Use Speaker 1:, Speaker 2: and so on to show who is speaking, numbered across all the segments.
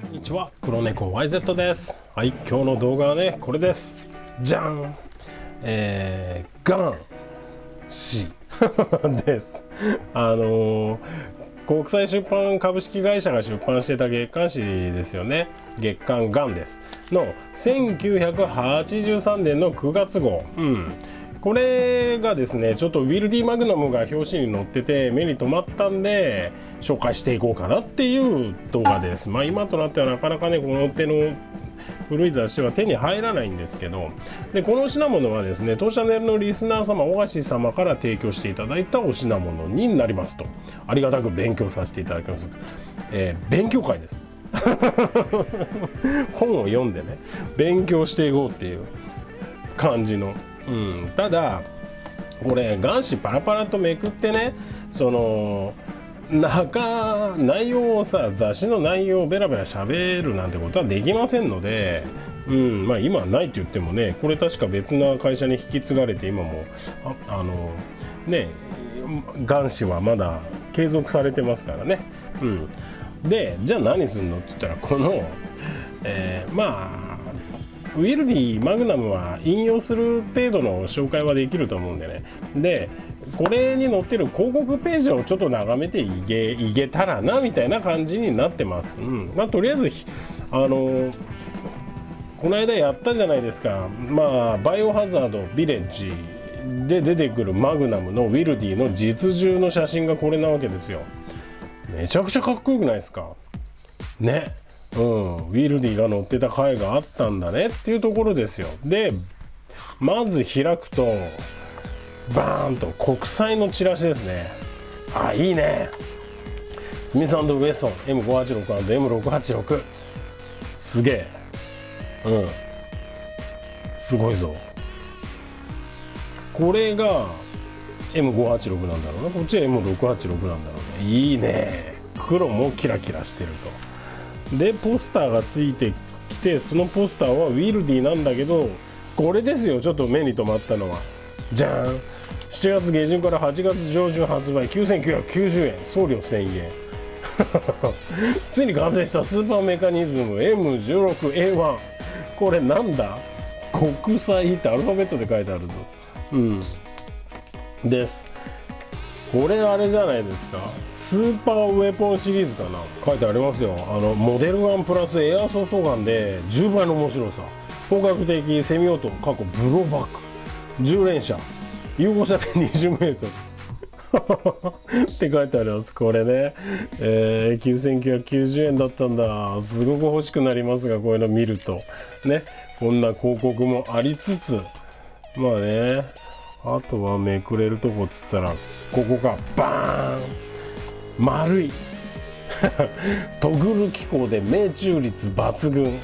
Speaker 1: こんにちは。黒猫 YZ です。はい。今日の動画はねこれです。じゃん。えー、ガンシ です。あのー国際出版株式会社が出版してた月刊誌ですよね。月刊ガンです。の1983年の9月号。うん。これがですねちょっとウィルディ・マグナムが表紙に載ってて目に留まったんで紹介していこうかなっていう動画です。まあ今となってはなかなかねこの手の古い雑誌は手に入らないんですけどでこの品物はですね当チャンネルのリスナー様小菓様から提供していただいたお品物になりますと。ありがたく勉強させていただきます、えー、勉強会です。本を読んでね勉強していこうっていう感じの。うん、ただこれ眼紙パラパラとめくってねその中内容をさ雑誌の内容をベラベラ喋るなんてことはできませんので、うんまあ、今はないと言ってもねこれ確か別な会社に引き継がれて今もああのね眼紙はまだ継続されてますからね。うん、でじゃあ何するのって言ったらこの、えー、まあウィルディマグナムは引用する程度の紹介はできると思うんでねでこれに載ってる広告ページをちょっと眺めていけいけたらなみたいな感じになってます、うん。まあ、とりあえずあのこの間やったじゃないですか。まあバイオハザードヴィレッジで出てくるマグナムのウィルディの実銃の写真がこれなわけですよ。めちゃくちゃかっこよくないですか？ね。うん、ウィルディが乗ってた回があったんだねっていうところですよ。でまず開くとバーンと国際のチラシですね。あいいね。スミスウェソン M586&M686 すげえ。うん。すごいぞ。これが M586 なんだろうな。こっちは M686 なんだろうね。いいね。黒もキラキラしてると。でポスターがついてきてそのポスターはウィルディなんだけどこれですよ。ちょっと目に留まったのは。じゃん。7月下旬から8月上旬発売。9990円。送料1000円。ついに完成したスーパーメカニズム。M16A1 これなんだ？国際ってアルファベットで書いてあるぞ。うん。です。これあれじゃないですか？スーパーウェポンシリーズかな？書いてありますよ。あのモデルガンプラスエアソフトガンで10倍の面白さ。本格的セミオート過去ブローバック。10連射有効射程20メートル。って書いてあります。これね、えー、9990円だったんだ。すごく欲しくなりますがこういうの見ると。ね。こんな広告もありつつ。まあね。あとはめくれるとこっつったらここがバーン。丸い。トグル機構で命中率抜群。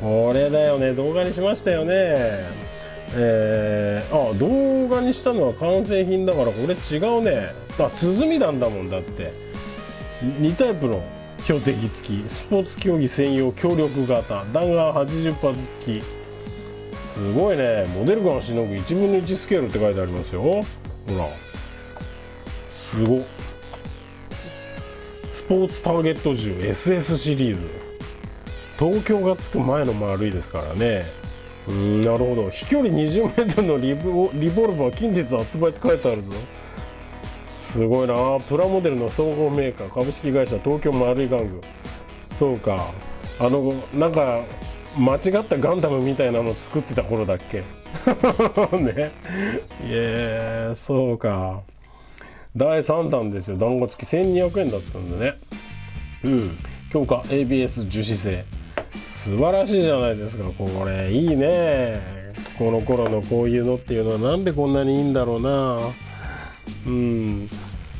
Speaker 1: これだよね。動画にしましたよね。えー、あ動画にしたのは完成品だからこれ違うね。あ鼓弾だもんだって。2タイプの標的付きスポーツ競技専用強力型弾丸80発付き。すごいね。モデルガンしのぐ1分の1スケールって書いてありますよ。ほら。すごスポーツターゲット銃 SS シリーズ。東京がつく前の丸いですからね。うんなるほど。飛距離 20m のリボリボルバー近日発売って書いてあるぞ。すごいな。プラモデルの総合メーカー株式会社東京丸い玩具。そうか。あのなんか間違ったガンダムみたいなの作ってた頃だっけ？ね。いえそうか。第3弾ですよ。団子付き1200円だったんでね。うん。強化 ABS 樹脂製素晴らしいじゃないですか。これいいね。この頃のこういうのっていうのはなんでこんなにいいんだろうな。うん。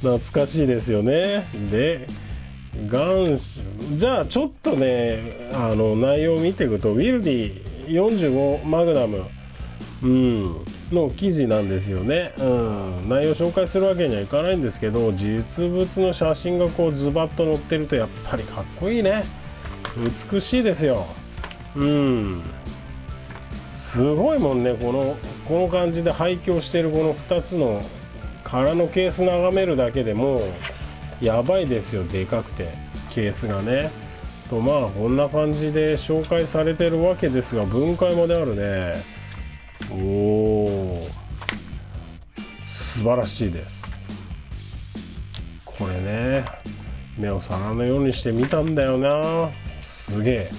Speaker 1: 懐かしいですよね。で元首じゃあちょっとねあの内容を見ていくとウィルディ45マグナム、うん、の記事なんですよね、うん、内容紹介するわけにはいかないんですけど実物の写真がこうズバッと載ってるとやっぱりかっこいいね。美しいですよ。うん。すごいもんねこのこの感じで廃墟してるこの2つの空のケース眺めるだけでもやばいですよでかくてケースがね。とまあこんな感じで紹介されてるわけですが分解まであるね。おお素晴らしいです。これね目を皿のようにして見たんだよなすげえ。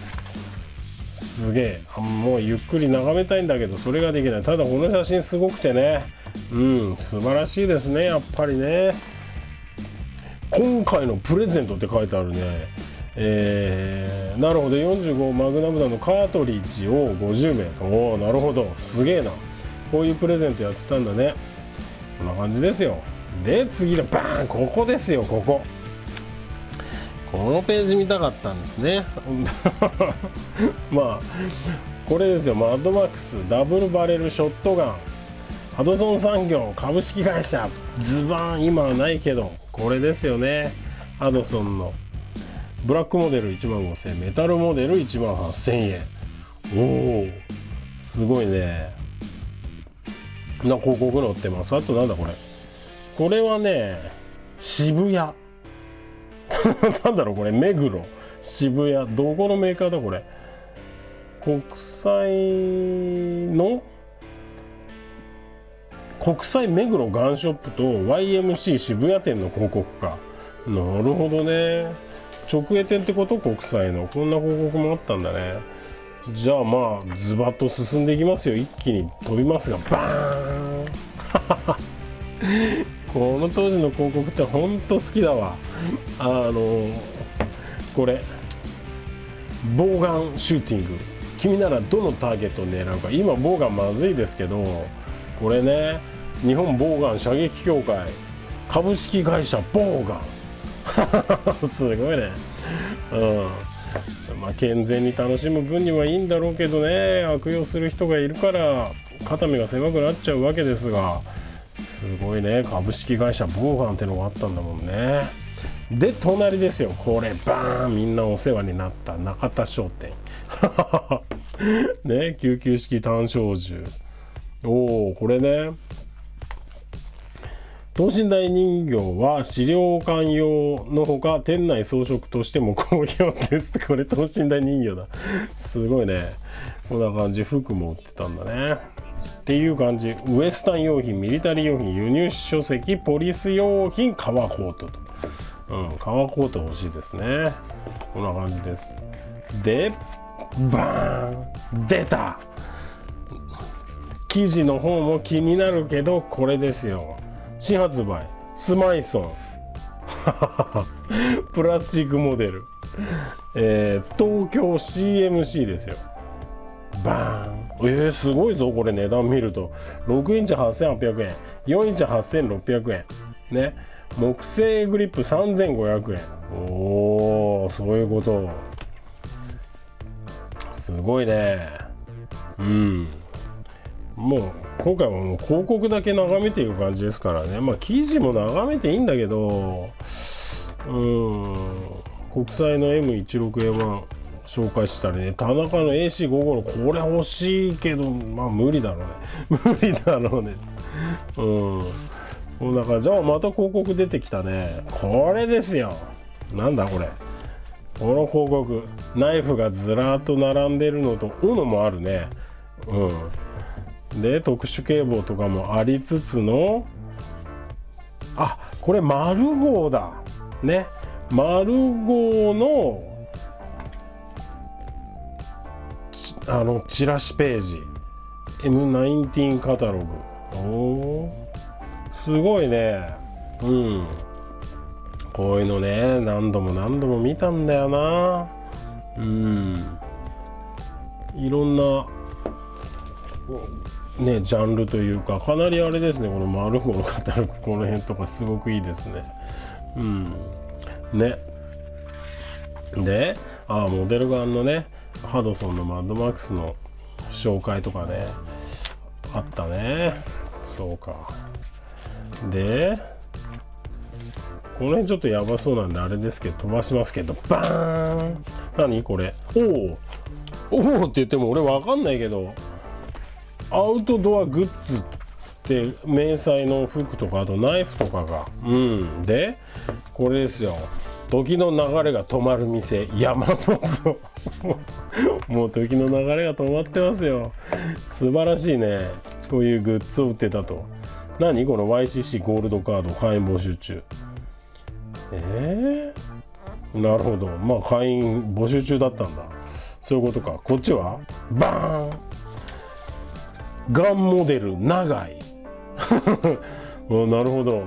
Speaker 1: すげえ。もうゆっくり眺めたいんだけどそれができない。ただこの写真すごくてね。うん素晴らしいですねやっぱりね。今回のプレゼントって書いてあるね。えー、なるほど。45マグナム弾のカートリッジを50名。おおなるほど。すげえな。こういうプレゼントやってたんだね。こんな感じですよ。で次のバーン。ここですよここ。このページ見たかったんですね。まあこれですよ。マッドマックスダブルバレルショットガン。ハドソン産業株式会社。ズバーン今はないけどこれですよね。ハドソンの。ブラックモデル1万5000円メタルモデル1万8000円。おおすごいね。な広告載ってます。あとなんだこれ。これはね渋谷。なんだろうこれ目黒。渋谷どこのメーカーだこれ。国際の？国際目黒ガンショップと YMC 渋谷店の広告か。なるほどね。直営店ってこと？国際の。こんな広告もあったんだね。じゃあまあズバッと進んでいきますよ。一気に飛びますがバーン。この当時の広告ってほんと好きだわ。あのこれ。ボウガンシューティング。君ならどのターゲットを狙うか。今ボウガンまずいですけどこれね。日本ボウガン射撃協会。株式会社ボウガン。すごいね。うん。まあ健全に楽しむ分にはいいんだろうけどね。悪用する人がいるから肩身が狭くなっちゃうわけですが。すごいね。株式会社ボーガンってのがあったんだもんね。で隣ですよ。これバーン。みんなお世話になった。中田商店。ね救急式単焦銃。おおこれね。等身大人形は資料館用のほか店内装飾としても好評です。これ等身大人形だ。すごいね。こんな感じ。服も売ってたんだね。っていう感じ。ウエスタン用品ミリタリー用品輸入書籍ポリス用品革コートと。うん革コート欲しいですね。こんな感じです。でバーン。出た。生地の方も気になるけどこれですよ。新発売。スマイソン。プラスチックモデル、えー、東京 CMC ですよ。バーン。えー、すごいぞこれ値段見ると。6インチ8800円。4インチ8600円。ね。木製グリップ3500円。おおそういうこと。すごいね。うん。もう今回はもう広告だけ眺めていく感じですからね。まあ記事も眺めていいんだけど。うん。国際の M16A1 紹介したりね。田中の AC55 これ欲しいけどまあ無理だろうね。無理だろうね。うん。こんな感じ。あまた広告出てきたね。これですよ。なんだこれ。この広告。ナイフがずらっと並んでるのと UNO もあるね。うん。で特殊警棒とかもありつつのあこれ丸号だ。ね。丸号のあのチラシページ。M19 カタログ。おすごいね。うん。こういうのね何度も何度も見たんだよな。うん。いろんなねジャンルというかかなりあれですね。この丸子のカタログ。この辺とかすごくいいですね。うん。ね。でああモデルガンのねハドソンのマッドマックスの紹介とかねあったね。そうか。でこの辺ちょっとやばそうなんであれですけど飛ばしますけどバーン。何？これ。おおおおって言っても俺わかんないけどアウトドアグッズって迷彩の服とかあとナイフとかが。うん。でこれですよ。時の流れが止まる店山本。もう時の流れが止まってますよ。素晴らしいね。こういうグッズを売ってたと。何？この YCC ゴールドカード会員募集中。えー、なるほど。まあ会員募集中だったんだ。そういうことか。こっちは？バーン！ガンモデル長い。なるほど。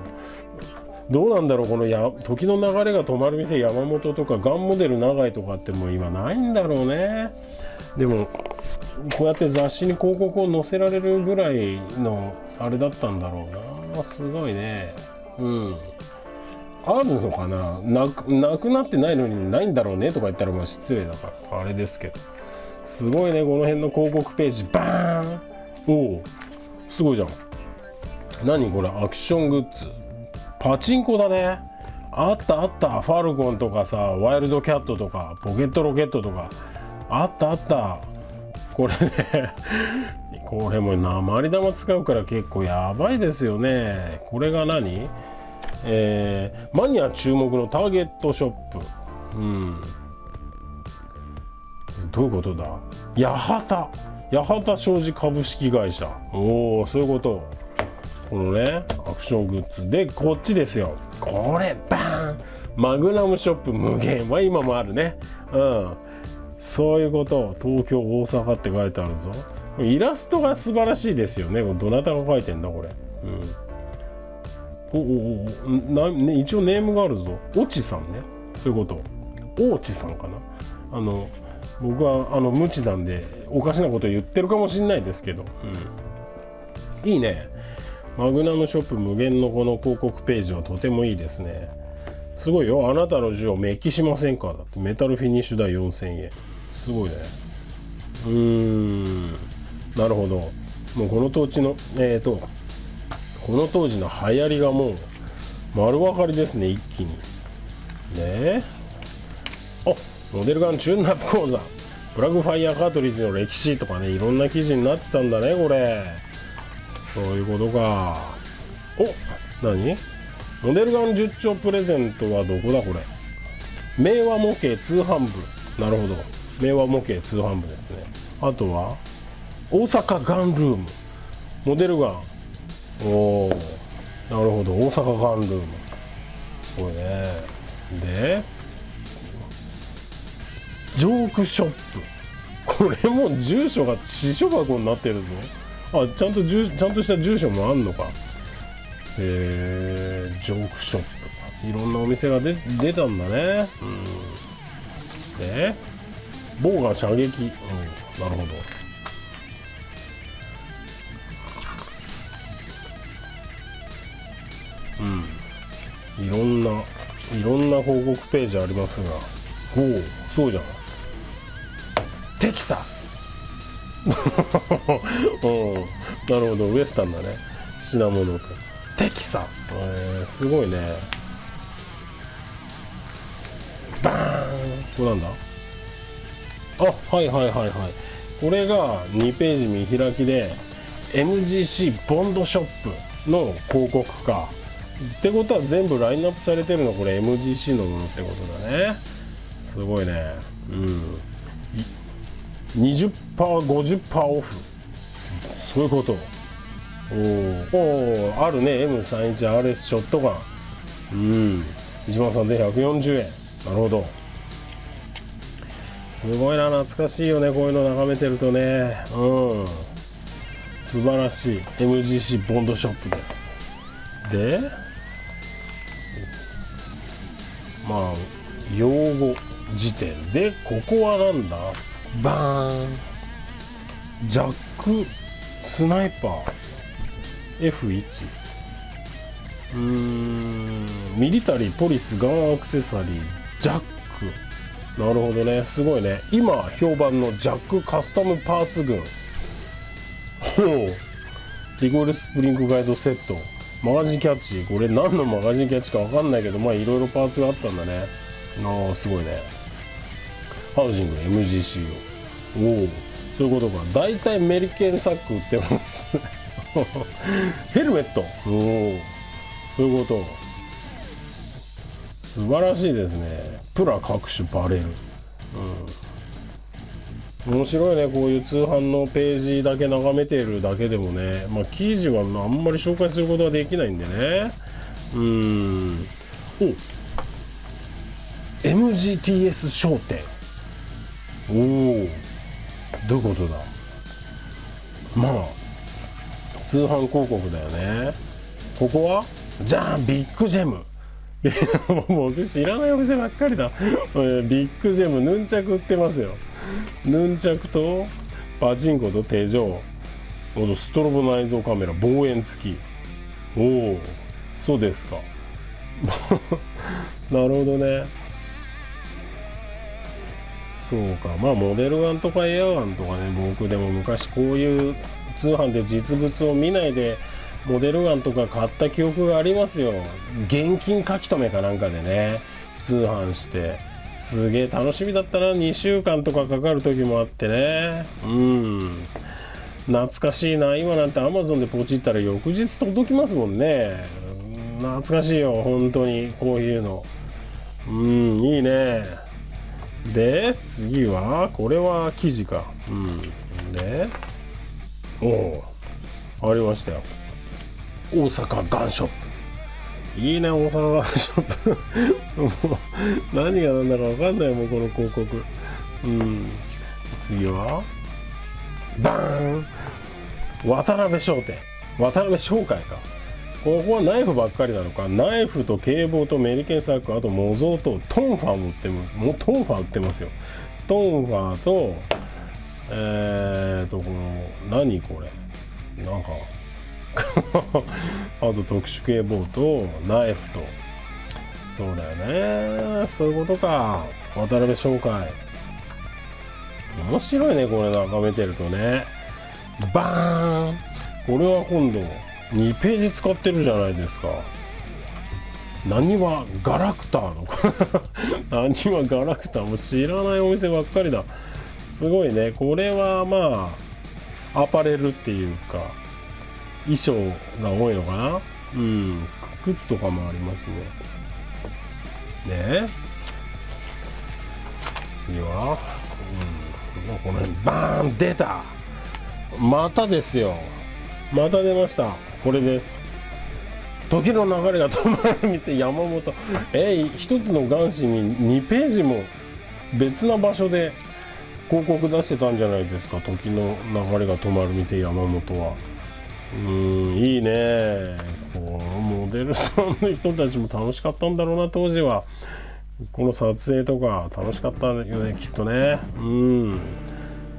Speaker 1: どうなんだろうこのや時の流れが止まる店山本とかガンモデル長いとかってもう今ないんだろうね。でもこうやって雑誌に広告を載せられるぐらいのあれだったんだろうな。すごいね。うん。あるのかな？なくなくなってないのにないんだろうねとか言ったらまあ失礼だからあれですけど。すごいねこの辺の広告ページバーン。おおすごいじゃん。何これ？アクショングッズ。パチンコだね。あったあった。ファルコンとかさワイルドキャットとかポケットロケットとか。あったあった。これね これも鉛玉使うから結構やばいですよね。これが何？えー、マニア注目のターゲットショップ。うん。どういうことだ？八幡。八幡商事株式会社。おおそういうこと。このねアクショングッズでこっちですよ。これバーン。マグナムショップ無限は今もあるね。うん。そういうこと東京大阪って書いてあるぞ。イラストが素晴らしいですよね。どなたが書いてんだこれ。うん。おおおな、ね、一応ネームがあるぞ。オチさんね。そういうこと。オーチさんかな。あの僕はあの無知なんでおかしなこと言ってるかもしんないですけど、うん、いいね。マグナムショップ無限のこの広告ページはとてもいいですね。すごいよ。あなたの銃をメッキしませんか？だってメタルフィニッシュ代4000円。すごいね。うーん。なるほど。もうこの土地のえっ、ー、とこの当時の流行りがもう丸分かりですね一気に。ね。えあモデルガンチューンナップ講座。プラグファイヤーカートリッジの歴史とかねいろんな記事になってたんだねこれ。そういうことか。お何？モデルガン10丁プレゼントはどこだこれ？明和模型通販部。なるほど。明和模型通販部ですね。あとは大阪ガンルーム。モデルガン。おおなるほど。大阪ガンルーム。すごいね。でジョークショップ。これも住所が私書箱になってるぞ。あちゃんと住ちゃんとした住所もあんのか。えー、ジョークショップいろんなお店が出出たんだね。うん。でボウガン射撃、うん、なるほど。うん。いろんないろんな広告ページありますが。おおそうじゃん。テキサス、なるほど。ウエスタンだね。品物と。テキサス、えー、すごいね。バーン。これなんだ？あはいはいはいはい。これが2ページ見開きで MGC ボンドショップの広告か。ってことは全部ラインナップされてるの？これ MGC のものってことだね。すごいね。うん 20%50% オフ。そういうこと。おおあるね。M31RS ショットガン。うん。1万3140円。なるほど。すごいな。懐かしいよね。こういうの眺めてるとね。うん。素晴らしい。MGC ボンドショップです。でまあ用語辞典。でここはなんだ？バーン。ジャックスナイパー。F1 うーん。ミリタリーポリスガンアクセサリー。ジャック。なるほどね。すごいね。今評判のジャックカスタムパーツ群ほう。リゴールスプリングガイドセット。マガジンキャッチ。これ何のマガジンキャッチか分かんないけどまあいろいろパーツがあったんだね。ああすごいね。ハウジング MGC を。おお。そういうことか。大体メリケンサック売ってます。ヘルメット。おお。そういうこと。素晴らしいですね。プラ各種バレルうん。面白いね。こういう通販のページだけ眺めてるだけでもね。まあ記事はあんまり紹介することはできないんでね。うん。お MGTS 商店。おおどういうことだ？まあ通販広告だよね。ここはじゃあビッグジェム。僕知らないお店ばっかりだ。ビッグジェムヌンチャク売ってますよ。ヌンチャクとパチンコと手錠。ストロボ内蔵カメラ望遠付き。おおそうですか。なるほどね。そうか。まあモデルガンとかエアガンとかね僕でも昔こういう通販で実物を見ないでモデルガンとか買った記憶がありますよ。現金書き留めかなんかでね通販して。すげえ楽しみだったな。2週間とかかかる時もあってね。うん。懐かしいな。今なんてアマゾンでポチったら翌日届きますもんね。懐かしいよ本当に。こういうの。うんいいね。で次はこれは生地か。うん。でおおありましたよ。大阪ガンショップ。いいね大阪ガンショップ。もう何が何だか分かんないもうこの広告。うん。次はバーン。渡辺商店。渡辺商会かここはナイフばっかりなのかナイフと警棒とメリケンサックあと模造とトンファーも売ってもうトンファー売ってますよ。トンファーとえーとこの何これ？なんか あと特殊警棒とナイフと。そうだよね。そういうことか。渡辺商会面白いねこれ眺めてるとね。バーン。これは今度2ページ使ってるじゃないですか。何はガラクターの？何はガラクター？も知らないお店ばっかりだ。すごいね。これはまあアパレルっていうか衣装が多いのかな？うん。靴とかもありますね。ね。次は、うん、この辺。バーン！出た！またですよ。また出ました。これです。時の流れが止まる店山本。えー、一つの眼紙に2ページも別な場所で広告出してたんじゃないですか。時の流れが止まる店山本は。うんいいね。このモデルさんの人たちも楽しかったんだろうな当時は。この撮影とか楽しかったよねきっとね。うん。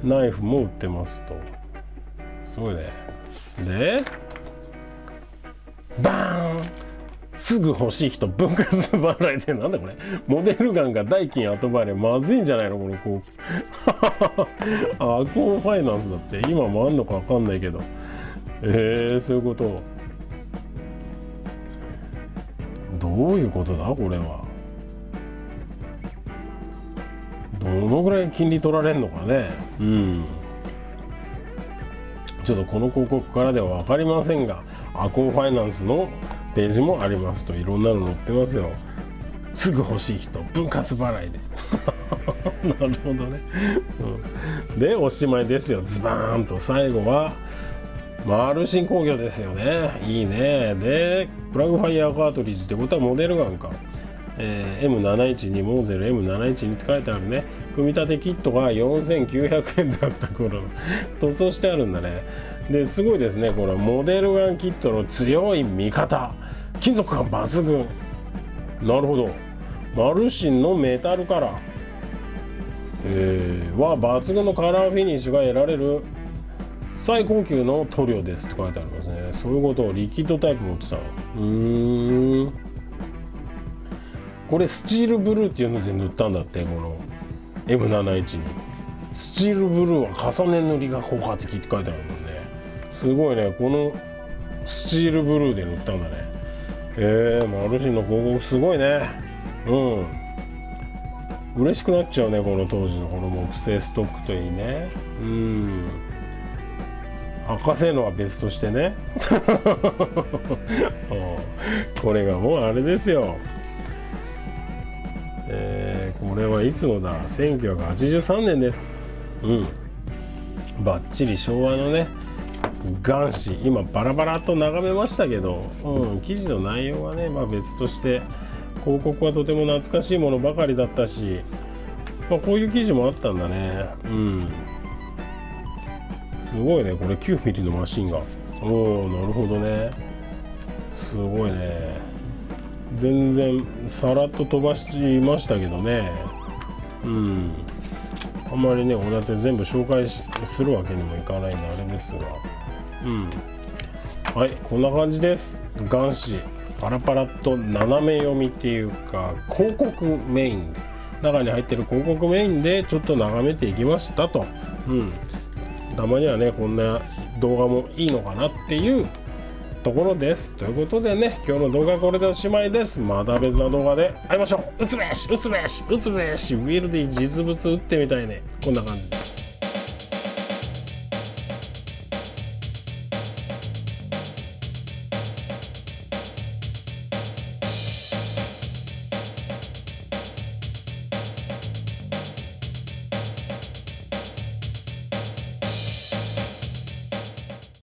Speaker 1: ナイフも売ってますと。すごいね。でバーン。すぐ欲しい人分割払いでなんだこれ。モデルガンが代金後払いまずいんじゃないのこの広告。アコーファイナンスだって。今もあんのか分かんないけど。えー、そういうこと。どういうことだこれは。どのぐらい金利取られるのかね。うん。ちょっとこの広告からでは分かりませんが。アコーファイナンスのページもありますといろんなの載ってますよ。すぐ欲しい人分割払いで。なるほどね、うん、でおしまいですよ。ズバーンと最後はマルシン工業ですよね。いいね。でプラグファイヤーカートリッジってことはモデルガンか、えー、M712 モーゼル M712 って書いてあるね。組み立てキットが4900円だった頃塗装してあるんだね。ですごいですね。これモデルガンキットの強い味方。金属感抜群。なるほど。マルシンのメタルカラー、えー、は抜群のカラーフィニッシュが得られる。最高級の塗料ですって書いてありますね。そういうことをリキッドタイプ持ってたうーん。これスチールブルーっていうので塗ったんだってこの M71 に。スチールブルーは重ね塗りが効果的って書いてあるもんね。すごいね。このスチールブルーで塗ったんだね。えー、マルシンの広告すごいね。うん。嬉しくなっちゃうねこの当時のこの木製ストックといいね。うん。赤せのは別としてね。これがもうあれですよ。えー、これはいつのだ。1983年です。うん。バッチリ昭和のね元紙今バラバラと眺めましたけど、うん、記事の内容はね、まあ、別として広告はとても懐かしいものばかりだったし、まあ、こういう記事もあったんだね。うん。すごいねこれ 9mm のマシンが。おおなるほどね。すごいね。全然さらっと飛ばしていましたけどね。うん。あんまりねおだて全部紹介するわけにもいかないんであれですが。うん。はいこんな感じです。眼紙パラパラっと斜め読みっていうか広告メイン。中に入ってる広告メインでちょっと眺めていきましたと。うん。たまにはねこんな動画もいいのかなっていうところです。ということでね今日の動画はこれでおしまいです。また別な動画で。会いましょう。打つべし打つべし打つべし。ウィルディ実物打ってみたいね。こんな感じ。で